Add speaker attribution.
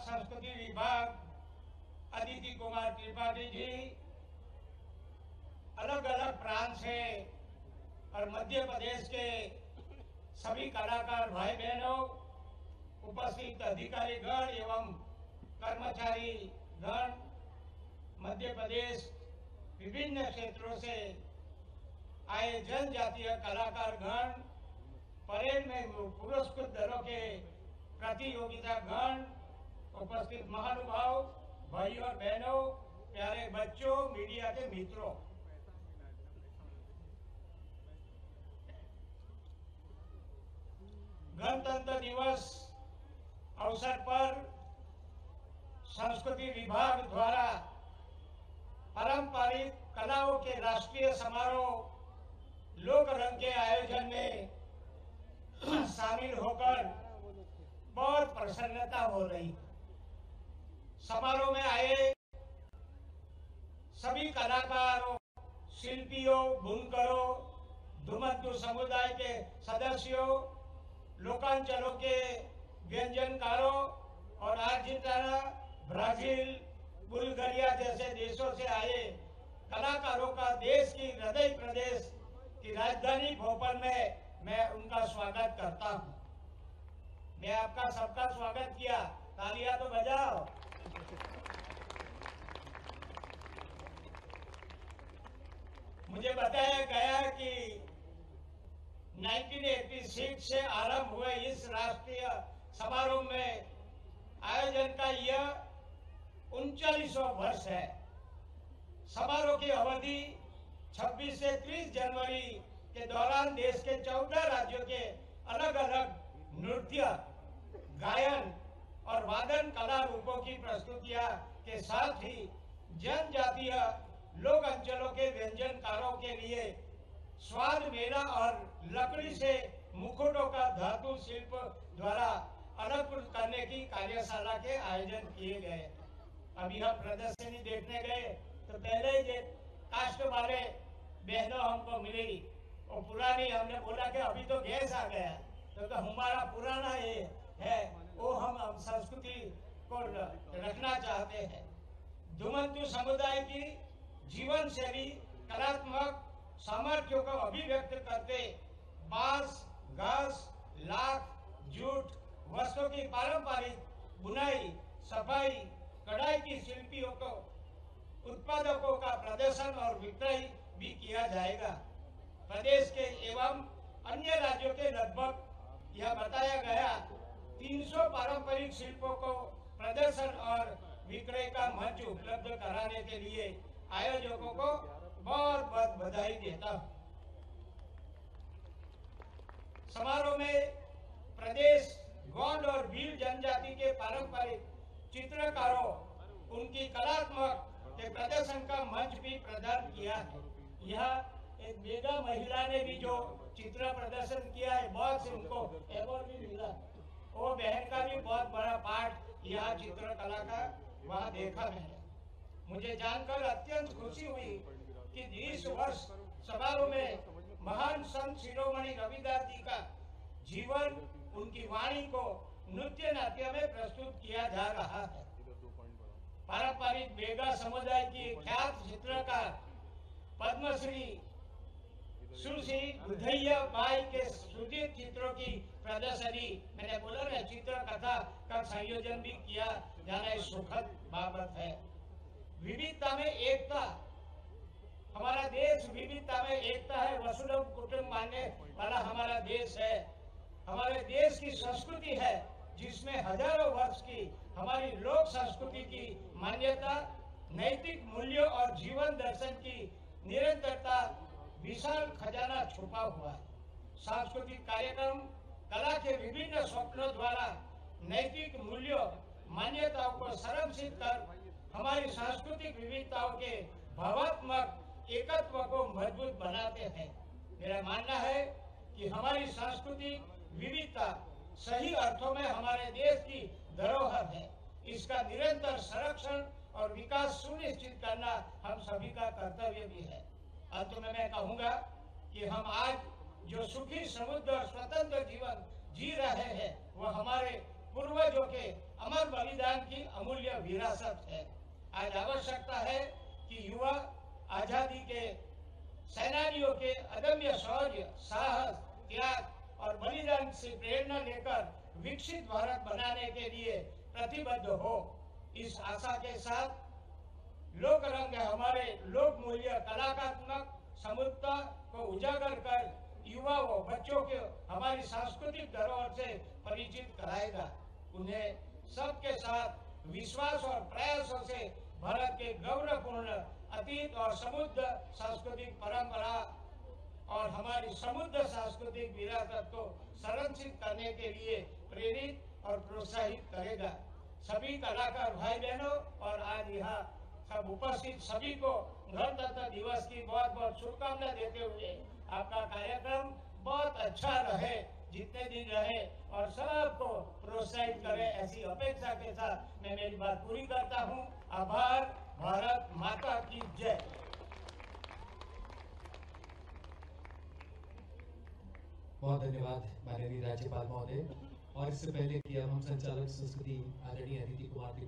Speaker 1: संस्कृति विभाग, अदिति कुमार त्रिपाठी जी अलग अलग प्रांत से और मध्य प्रदेश के सभी कलाकार भाई बहनों उपस्थित अधिकारी गण एवं कर्मचारी गण मध्य प्रदेश विभिन्न क्षेत्रों से आए जनजातीय कलाकार गण परेड में पुरस्कृत दलों के प्रतियोगिता गण उपस्थित महानुभाव भाई और बहनों, प्यारे बच्चों, मीडिया के मित्रों। गणतंत्र दिवस अवसर पर संस्कृति विभाग द्वारा पारंपरिक कलाओं के राष्ट्रीय समारोह लोक रंग के आयोजन में शामिल होकर बहुत प्रसन्नता हो रही। समारोह में आए सभी कलाकारों, शिल्पियों, बुनकरों धुमंतु समुदाय के सदस्यों, लोकांचलों के व्यंजनकारों और अर्जेंटीना ब्राज़ील, बुल्गारिया जैसे देशों से आए कलाकारों का देश की हृदय प्रदेश की राजधानी भोपाल में मैं उनका स्वागत करता हूँ। मैं आपका सबका स्वागत किया। तालियाँ तो बजाओ। मुझे बताया गया कि 1986 से आरंभ हुए इस राष्ट्रीय समारोह में आयोजन का यह उनचालीसवा वर्ष है। समारोह की अवधि 26 से 30 जनवरी के दौरान देश के 14 राज्यों के अलग अलग नृत्य वादन कला रूपों की प्रस्तुतियाँ के साथ ही जनजातीय लोक अंचलों के व्यंजनकारों के लिए स्वाद मेला और लकड़ी से मुकुटों का धातु शिल्प द्वारा अलंकृत करने की कार्यशाला के आयोजन किए गए। अभी हम प्रदर्शनी देखने गए तो पहले ही कास्ट वाले बहनों हमको मिली। और पुरानी हमने बोला कि अभी तो गैस आ गया तो, तो हमारा पुराना ये है। वो हम, संस्कृति को रखना चाहते हैं। धुमंतु समुदाय की जीवन शैली कलात्मक सामर्थ्यों को अभिव्यक्त करते बाँस घास लाख जूट वस्त्रों की पारंपरिक बुनाई सफ़ाई कढ़ाई की शिल्पियों को उत्पादकों का प्रदर्शन और विक्रय भी किया जाएगा। प्रदेश के एवं अन्य राज्यों के लगभग 300 पारंपरिक शिल्पों को प्रदर्शन और विक्रय का मंच उपलब्ध कराने के लिए आयोजकों को बहुत बहुत बधाई देता हूँ। समारोह में प्रदेश, गौंड और भील जनजाति के पारंपरिक चित्रकारों, उनकी कलात्मक के प्रदर्शन का मंच भी प्रदान किया है। यह एक बेगा महिला ने भी जो चित्र प्रदर्शन किया है, बहुत से उनको अवार्ड भी मिला वो बहन का भी बहुत बड़ा पार्ट यहाँ चित्रकला का वहाँ देखा मैंने मुझे जानकर अत्यंत खुशी हुई कि इस वर्ष समारोह में महान संत शिरोमणि रविदास जी का जीवन, उनकी वाणी को नृत्य नाट्य में प्रस्तुत किया जा रहा है। पारंपरिक बेगा समुदाय की ख्यात चित्रकार पद्मश्री सुश्री बुधैया बाई की प्रदर्शनी मैंने बोला ना चित्र कथा का संयोजन भी किया, जाना सुखद बाबत है। विविधता में एकता। हमारा देश विविधता में एकता है। वसुधैव कुटुंब मानने वाला हमारा देश है। हमारे देश की संस्कृति है, जिसमें हज़ारों वर्ष की हमारी लोक संस्कृति की मान्यता, नैतिक मूल्यों और जीवन दर्शन की निरंतरता, विशाल खजाना छुपा हुआ है। सांस्कृतिक कार्यक्रम कला के विभिन्न स्वप्नों द्वारा नैतिक मूल्यों, मान्यताओं को संरक्षित कर हमारी सांस्कृतिक विविधताओं के भावात्मक एकत्व को मज़बूत बनाते हैं। मेरा मानना है कि हमारी सांस्कृतिक विविधता सही अर्थों में हमारे देश की धरोहर है। इसका निरंतर संरक्षण और विकास सुनिश्चित करना हम सभी का कर्तव्य भी है। अंत में मैं कहूँगा कि हम आज जो सुखी समुद्र और स्वतंत्र जीवन जी रहे हैं, वो हमारे पूर्वजों के अमर बलिदान की अमूल्य विरासत है। आज आवश्यकता है कि युवा, आज़ादी के सेनानियों के अदम्य शौर्य, साहस, त्याग और बलिदान से प्रेरणा लेकर विकसित भारत बनाने के लिए प्रतिबद्ध हो। इस आशा के साथ लोक रंग हमारे लोक मूल्य कलात्मक समुद्रता को उजागर कर युवाओं बच्चों के हमारी सांस्कृतिक धरोहर से परिचित कराएगा। उन्हें सबके साथ विश्वास और प्रयासों से भारत के गौरवपूर्ण अतीत और समुद्र सांस्कृतिक परंपरा और हमारी समुद्र सांस्कृतिक विरासत को संरक्षित करने के लिए प्रेरित और प्रोत्साहित करेगा। सभी कलाकार भाई बहनों और आज यहाँ सब उपस्थित सभी को गणतंत्र दिवस की बहुत बहुत शुभकामना देते हुए आपका कार्यक्रम बहुत अच्छा रहे, जितने दिन रहे और सबको प्रोत्साहित करे ऐसी अपेक्षा के साथ मैं मेरी बात पूरी करता हूँ। आभार, भारत माता की जय।
Speaker 2: बहुत धन्यवाद माननीय राज्यपाल महोदय। और इससे पहले कि अब हम संचालक संस्कृति आदरणीय अदिति कुमार